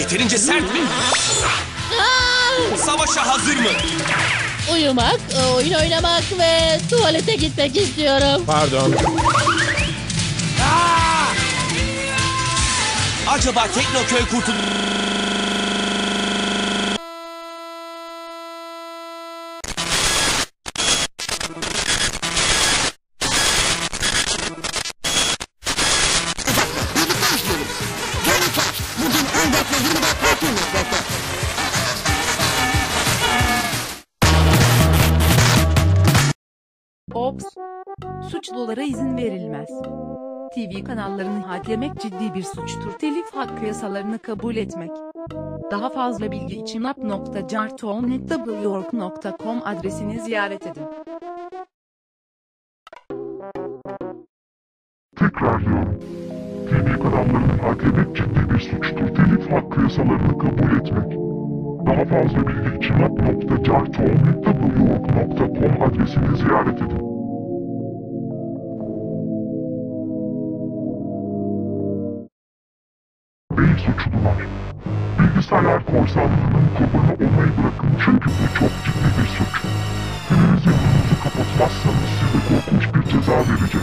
Yeterince sert mi? Savaşa hazır mı? Uyumak, oyun oynamak ve tuvalete gitmek istiyorum. Pardon. Acaba Teknoköy kurtul... Ops. Suçlulara izin verilmez. TV kanallarını hacklemek ciddi bir suçtur. Telif hakkı yasalarını kabul etmek. Daha fazla bilgi için app.cartoon.wyork.com adresini ziyaret edin. Tekrarlıyorum. TV kanallarını hacklemek ciddi bir suçtur. Telif hakkı yasalarını kabul etmek. Daha fazla bilgi için app.cartoon.wyork.com adresini ziyaret edin. Suçlular. Bilgisayar korsanlığının kurbanı olmayı bırakın çünkü bu çok ciddi bir suç. Televizyonunuzu kapatmazsanız size korkunç bir ceza verecek.